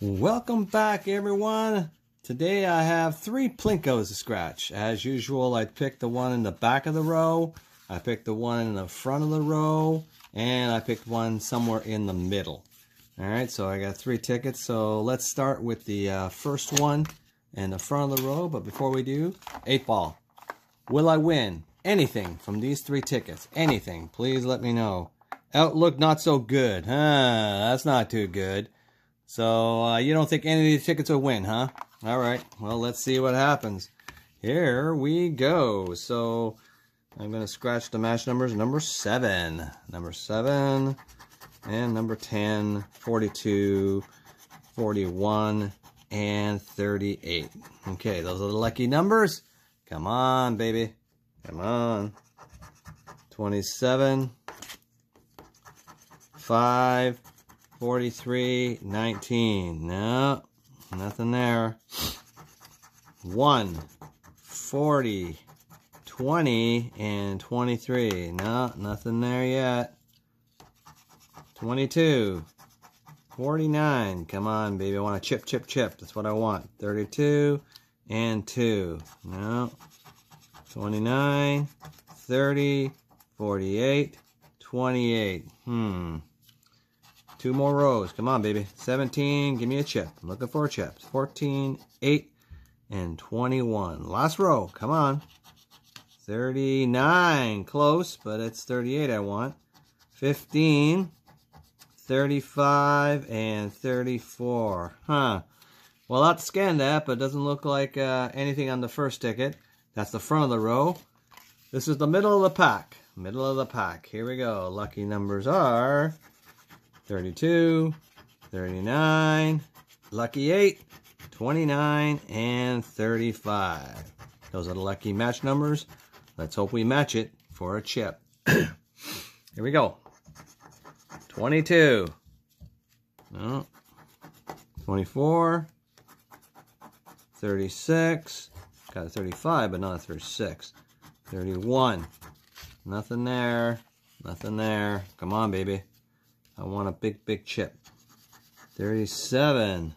Welcome back, everyone. Today I have three Plinkos to scratch. As usual, I picked the one in the back of the row, I picked the one in the front of the row, and I picked one somewhere in the middle. All right, so I got three tickets. So let's start with the uh, first one in the front of the row. But before we do, eight ball. Will I win anything from these three tickets? Anything? Please let me know. Outlook not so good. Huh, that's not too good. So uh, you don't think any of these tickets will win, huh? All right. Well, let's see what happens. Here we go. So I'm going to scratch the match numbers. Number 7. Number 7 and number 10, 42, 41, and 38. Okay, those are the lucky numbers. Come on, baby. Come on. 27, 5, 43, 19. No, nothing there. 1, 40, 20, and 23. No, nothing there yet. 22, 49. Come on, baby. I want a chip, chip, chip. That's what I want. 32 and 2. No. 29, 30, 48, 28. Hmm. Two more rows. Come on, baby. 17. Give me a chip. I'm looking for a chip. 14, 8, and 21. Last row. Come on. 39. Close, but it's 38 I want. 15, 35, and 34. Huh. Well, I'll scan that, but it doesn't look like uh, anything on the first ticket. That's the front of the row. This is the middle of the pack. Middle of the pack. Here we go. Lucky numbers are 32, 39, lucky 8, 29, and 35. Those are the lucky match numbers. Let's hope we match it for a chip. Here we go. 22. No. 24. 36. Got a 35, but not a 36. 31. Nothing there. Nothing there. Come on, baby. I want a big, big chip. 37.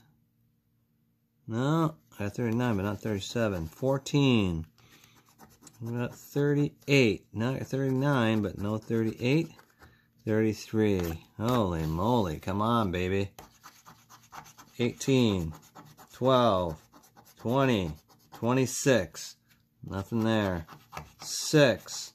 No, I got 39, but not 37. 14. I got 38. Not 39, but no 38. 33. Holy moly. Come on, baby. 18. 12. 20. 26. Nothing there. 6.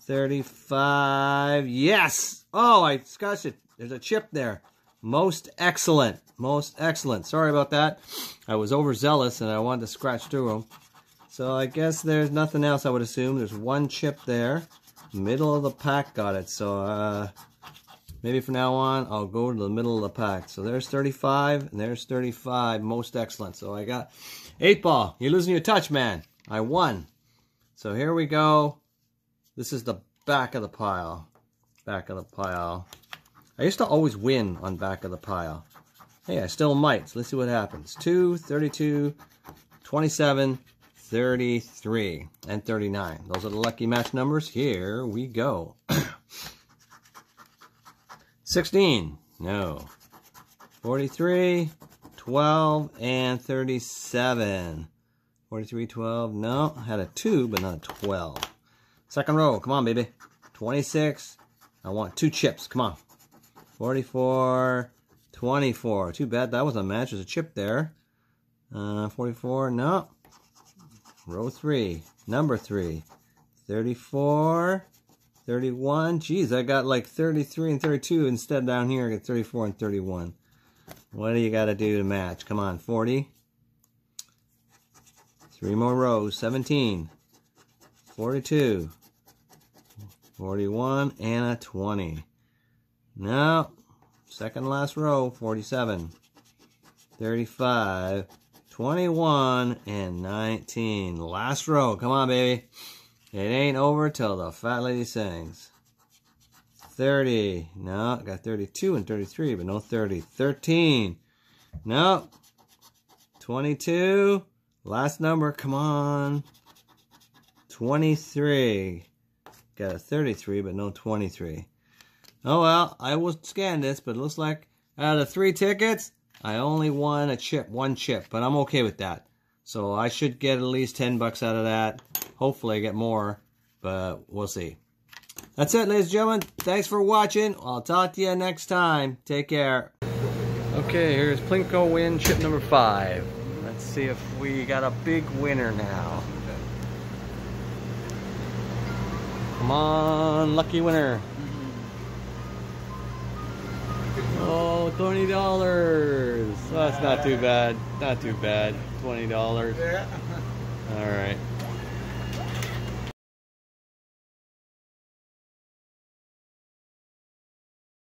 35. Yes! Oh, I scratched it. There's a chip there. Most excellent. Most excellent. Sorry about that. I was overzealous and I wanted to scratch through them. So I guess there's nothing else I would assume. There's one chip there. Middle of the pack got it. So uh, maybe from now on, I'll go to the middle of the pack. So there's 35 and there's 35. Most excellent. So I got 8 ball. You're losing your touch, man. I won. So here we go. This is the back of the pile. Back of the pile. I used to always win on back of the pile. Hey, I still might. So let's see what happens. 2, 32, 27, 33, and 39. Those are the lucky match numbers. Here we go. 16. No. 43, 12, and 37. 43, 12. No, I had a 2, but not a 12. Second row. Come on, baby. 26. I want two chips. Come on. 44, 24. Too bad that was a match. There's a chip there. Uh, 44. No. Row 3. Number 3. 34. 31. Geez, I got like 33 and 32 instead down here. I got 34 and 31. What do you got to do to match? Come on, 40. Three more rows. 17. 42. 41 and a 20. No. Second last row. 47. 35. 21 and 19. Last row. Come on, baby. It ain't over till the fat lady sings. 30. No, got 32 and 33, but no 30. 13. No. 22. Last number. Come on. 23. Got a 33, but no 23. Oh well, I will scan this, but it looks like out of three tickets, I only won a chip, one chip, but I'm okay with that. So I should get at least 10 bucks out of that. Hopefully I get more, but we'll see. That's it, ladies and gentlemen. Thanks for watching. I'll talk to you next time. Take care. Okay, here's Plinko win chip number five. Let's see if we got a big winner now. Come on, lucky winner. Oh, $20. Well, that's not too bad. Not too bad. $20. Yeah. All right.